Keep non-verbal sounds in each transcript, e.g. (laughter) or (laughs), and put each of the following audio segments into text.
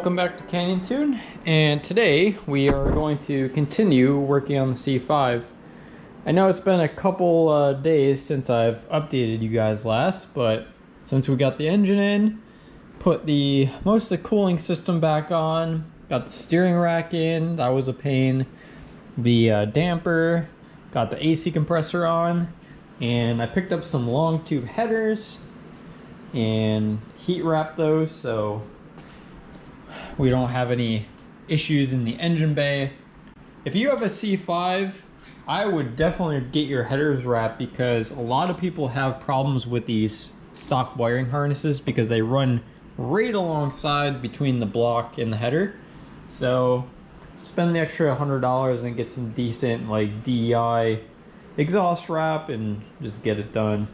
Welcome back to Canyon Tuned, and today we are going to continue working on the C5. I know it's been a couple uh, days since I've updated you guys last, but since we got the engine in, put the most of the cooling system back on, got the steering rack in, that was a pain, the uh, damper, got the AC compressor on, and I picked up some long tube headers and heat wrapped those so we don't have any issues in the engine bay. If you have a C5, I would definitely get your headers wrapped because a lot of people have problems with these stock wiring harnesses because they run right alongside between the block and the header. So spend the extra $100 and get some decent like DEI exhaust wrap and just get it done.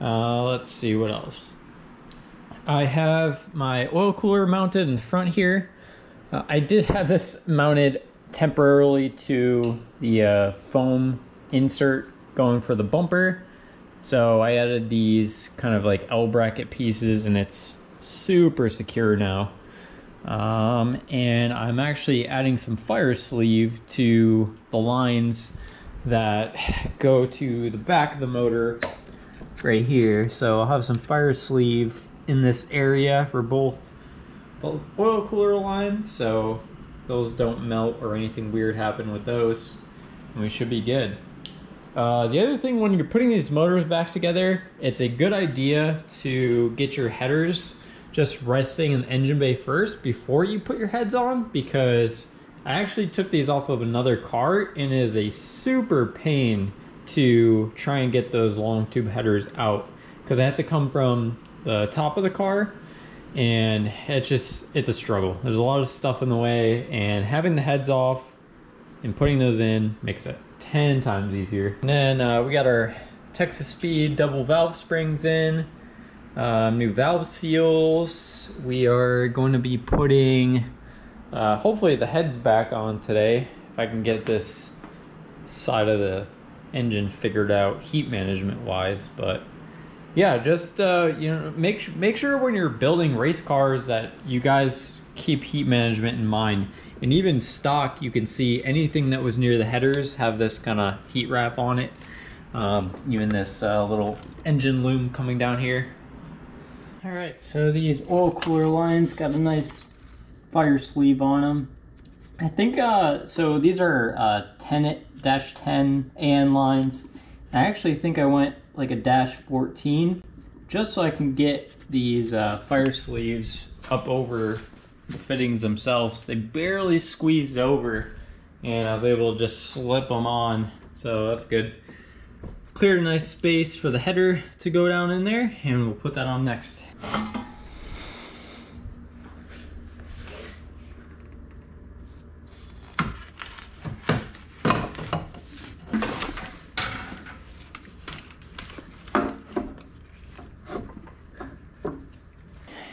Uh, let's see what else. I have my oil cooler mounted in front here. Uh, I did have this mounted temporarily to the uh, foam insert going for the bumper. So I added these kind of like L bracket pieces and it's super secure now. Um, and I'm actually adding some fire sleeve to the lines that go to the back of the motor right here. So I'll have some fire sleeve in this area for both the oil cooler lines so those don't melt or anything weird happen with those and we should be good. Uh, the other thing when you're putting these motors back together, it's a good idea to get your headers just resting in the engine bay first before you put your heads on because I actually took these off of another car and it is a super pain to try and get those long tube headers out because I have to come from the top of the car and it's just it's a struggle. There's a lot of stuff in the way and having the heads off and putting those in makes it 10 times easier. And then uh, we got our texas speed double valve springs in um, new valve seals. We are going to be putting uh, hopefully the heads back on today if i can get this side of the engine figured out heat management wise but yeah, just uh, you know, make make sure when you're building race cars that you guys keep heat management in mind. And even stock, you can see anything that was near the headers have this kind of heat wrap on it. Um, even this uh, little engine loom coming down here. All right, so these oil cooler lines got a nice fire sleeve on them. I think, uh, so these are uh, 10-10 AN lines. I actually think I went like a dash 14 just so I can get these uh, fire sleeves up over the fittings themselves. They barely squeezed over and I was able to just slip them on. So that's good. Cleared a nice space for the header to go down in there and we'll put that on next.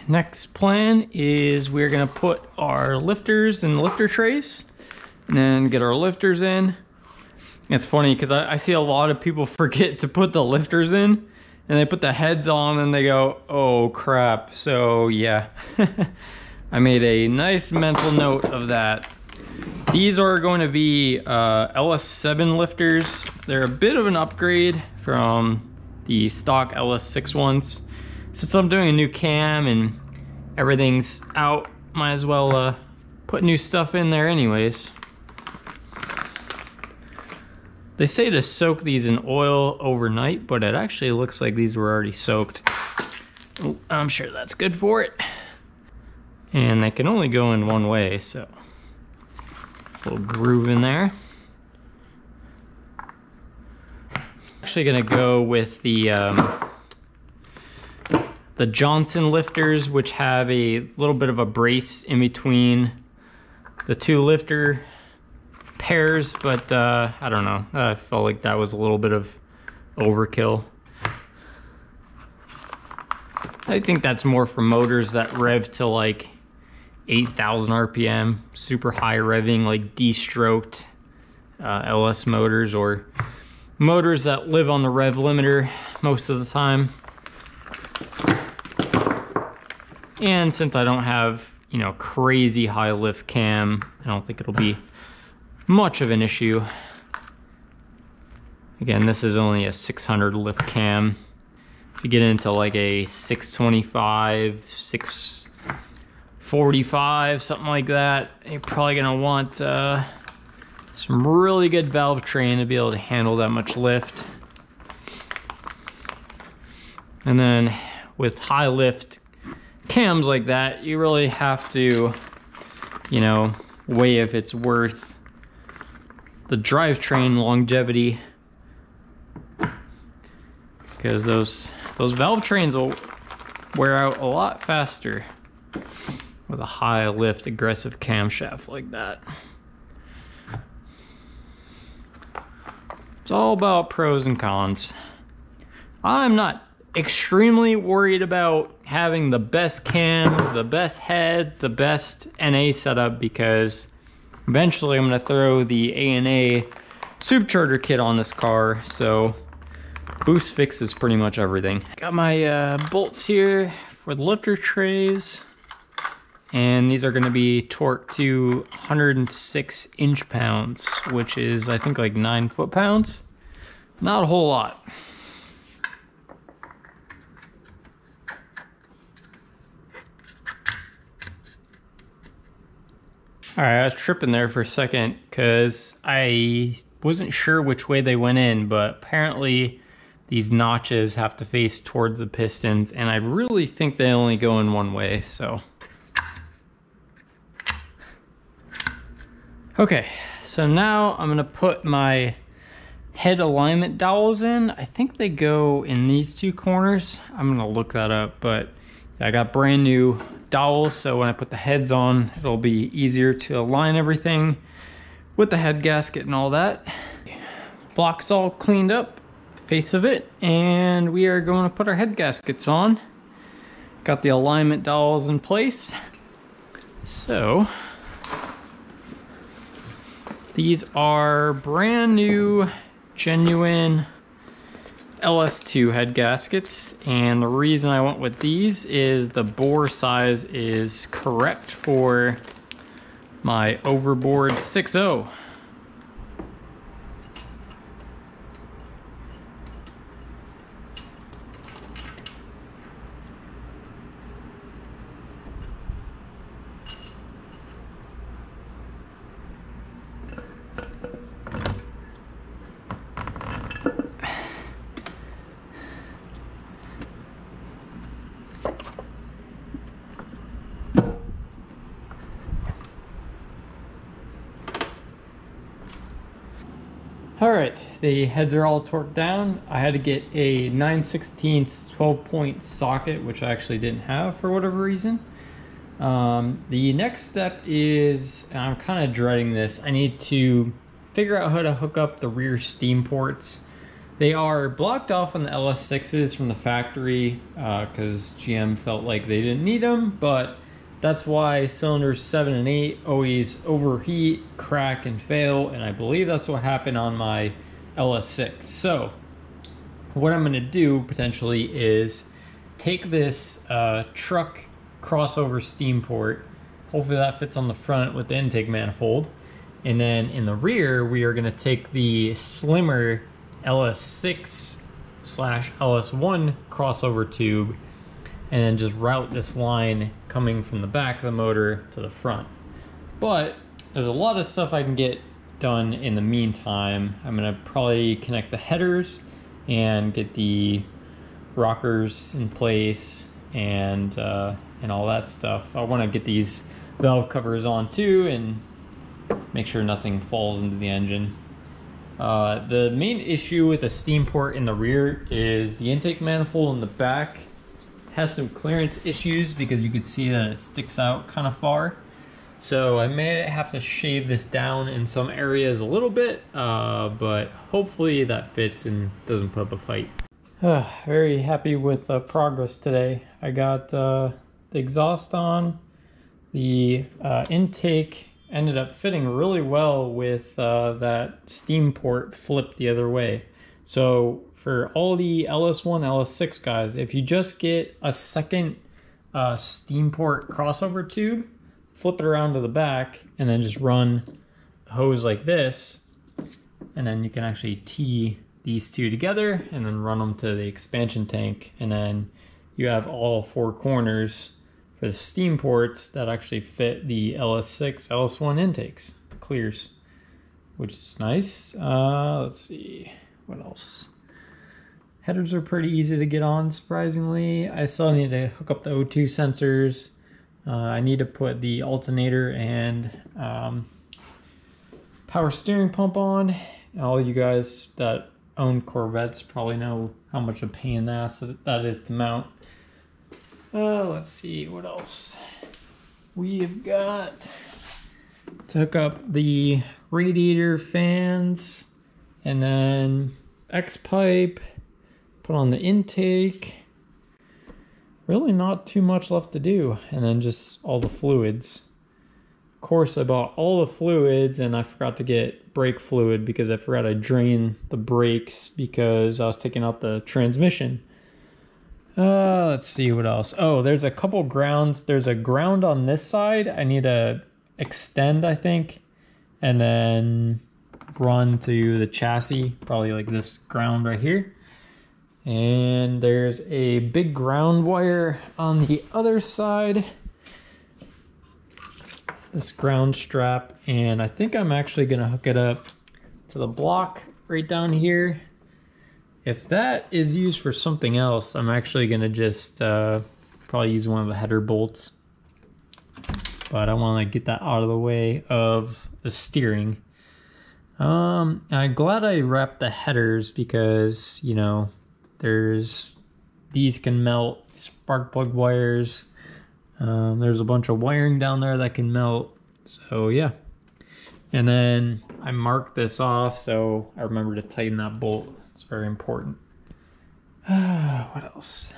Next plan is we're gonna put our lifters in the lifter trays and then get our lifters in. It's funny because I, I, see a lot of people (laughs) forget to put the lifters in and they put the heads on and they go, oh crap. So yeah, (laughs) I made a nice mental note of that. These are going to be uh, LS7 lifters. They're a bit of an upgrade from the stock LS6 ones. Since I'm doing a new cam and everything's out, might as well uh, put new stuff in there anyways. They say to soak these in oil overnight, but it actually looks like these were already soaked. I'm sure that's good for it. And they can only go in one way, so little groove in there. Actually gonna go with the um, the Johnson lifters, which have a little bit of a brace in between the two lifter pairs, but uh, I don't know. I felt like that was a little bit of overkill. I think that's more for motors that rev to like 8,000 RPM, super high revving, like D-stroked uh, LS motors or motors that live on the rev limiter most of the time. And since I don't have you know, crazy high lift cam, I don't think it'll be much of an issue. Again, this is only a 600 lift cam. If you get into like a 625, 645, something like that, you're probably gonna want uh, some really good valve train to be able to handle that much lift. And then with high lift cams like that, you really have to, you know, weigh if it's worth the drivetrain longevity because those those valve trains will wear out a lot faster with a high lift aggressive camshaft like that. It's all about pros and cons. I'm not extremely worried about having the best cams, the best heads, the best NA setup because eventually I'm to throw the A&A supercharger kit on this car. So boost fixes pretty much everything. Got my uh, bolts here for the lifter trays. And these are to be torqued to 106 inch pounds, which is I think like 9 foot pounds. Not a whole lot. All right, I was tripping there for a second because I wasn't sure which way they went in, but apparently these notches have to face towards the pistons, and I really think they only go in one way, so. Okay, so now I'm gonna put my head alignment dowels in. I think they go in these two corners. I'm gonna look that up, but I got brand new dowels, so when I put the heads on, it'll be easier to align everything with the head gasket and all that. Block's all cleaned up, face of it, and we are going to put our head gaskets on. Got the alignment dowels in place. So, these are brand new, genuine LS2 head gaskets and the reason I went with these is the bore size is correct for my overbored 6.0 All right, the heads are all torqued down. I had to get a 9 16 12 point socket, which I actually didn't have for whatever reason. Um, the next step is, I'm kind of dreading this, I need to figure out how to hook up the rear steam ports. They are blocked off on the LS6s from the factory because uh, GM felt like they didn't need them, but that's why cylinders 7 and 8 always overheat, crack, and fail, and I believe that's what happened on my LS6. So, what I'm going to do potentially is take this uh, truck crossover steam port, hopefully that fits on the front with the intake manifold, and then in the rear we are going to take the slimmer LS6 slash LS1 crossover tube and then just route this line coming from the back of the motor to the front. But there's a lot of stuff I can get done in the meantime. I'm gonna probably connect the headers and get the rockers in place and uh, and all that stuff. I want to get these valve covers on too and make sure nothing falls into the engine. Uh, the main issue with the steam port in the rear is the intake manifold in the back has some clearance issues because you can see that it sticks out kind of far. So I may have to shave this down in some areas a little bit, uh, but hopefully that fits and doesn't put up a fight. Uh, (sighs) very happy with the progress today. I got uh, the exhaust on, the uh, intake ended up fitting really well with uh, that steam port flipped the other way. So for all the LS1, LS6 guys, if you just get a second uh, steam port crossover tube, flip it around to the back, and then just run a hose like this. And then you can actually tee these two together and then run them to the expansion tank. And then you have all four corners for the steam ports that actually fit the LS6, LS1 intakes, clears, which is nice. Uh, let's see, what else? Headers are pretty easy to get on, surprisingly. I still need to hook up the O2 sensors. Uh, I need to put the alternator and um, power steering pump on. All you guys that own Corvettes probably know how much a pain in the ass that is to mount. Uh, let's see, what else? We've got to hook up the radiator fans and then X-pipe, put on the intake. Really not too much left to do. And then just all the fluids. Of course, I bought all the fluids and I forgot to get brake fluid because I forgot to drain the brakes because I was taking out the transmission. Uh, let's see what else. Oh, there's a couple grounds. There's a ground on this side. I need to extend, I think, and then run to the chassis, probably like this ground right here. And there's a big ground wire on the other side. This ground strap, and I think I'm actually gonna hook it up to the block right down here if that is used for something else, I'm actually going to just uh, probably use one of the header bolts. But I want to get that out of the way of the steering. Um, I'm glad I wrapped the headers because, you know, there's these can melt spark plug wires. Um, there's a bunch of wiring down there that can melt. So yeah. And then I marked this off so I remember to tighten that bolt it's very important. (sighs) what else?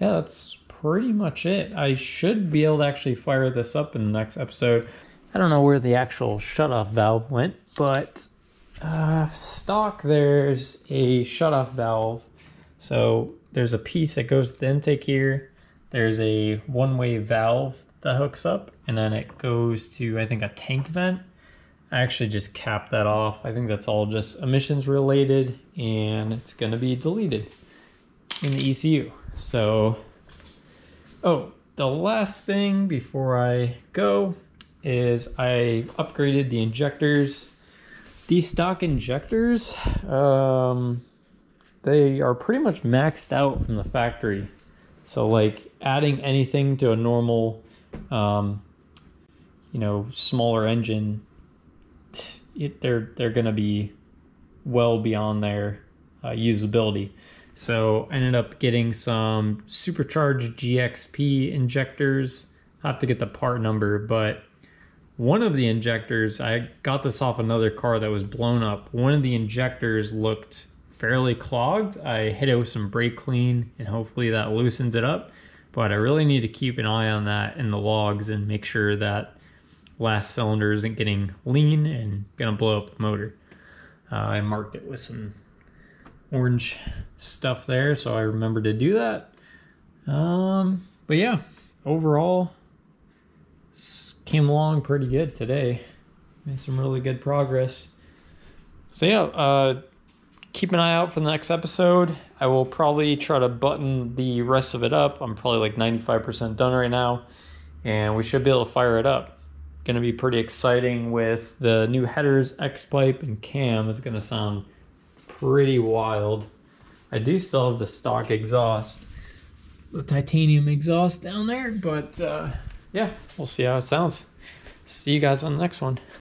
Yeah, that's pretty much it. I should be able to actually fire this up in the next episode. I don't know where the actual shutoff valve went, but uh, stock there's a shutoff valve. So there's a piece that goes to the intake here. There's a one-way valve that hooks up, and then it goes to I think a tank vent I actually just capped that off. I think that's all just emissions related and it's going to be deleted in the ECU. So, oh, the last thing before I go is I upgraded the injectors. These stock injectors, um, they are pretty much maxed out from the factory. So like adding anything to a normal, um, you know, smaller engine it, they're they're to be well beyond their uh, usability. So ended up getting some supercharged GXP injectors. I have to get the part number, but one of the injectors, I got this off another car that was blown up. One of the injectors looked fairly clogged. I hit it with some brake clean and hopefully that loosens it up. But I really need to keep an eye on that in the logs and make sure that last cylinder isn't getting lean and gonna blow up the motor. Uh, I marked it with some orange stuff there, so I remember to do that. Um, but yeah, overall, came along pretty good today. Made some really good progress. So yeah, uh, keep an eye out for the next episode. I will probably try to button the rest of it up. I'm probably like 95% done right now, and we should be able to fire it up going to be pretty exciting with the new headers, X-pipe, and cam is going to sound pretty wild. I do still have the stock exhaust, the titanium exhaust down there, but uh, yeah, we'll see how it sounds. See you guys on the next one.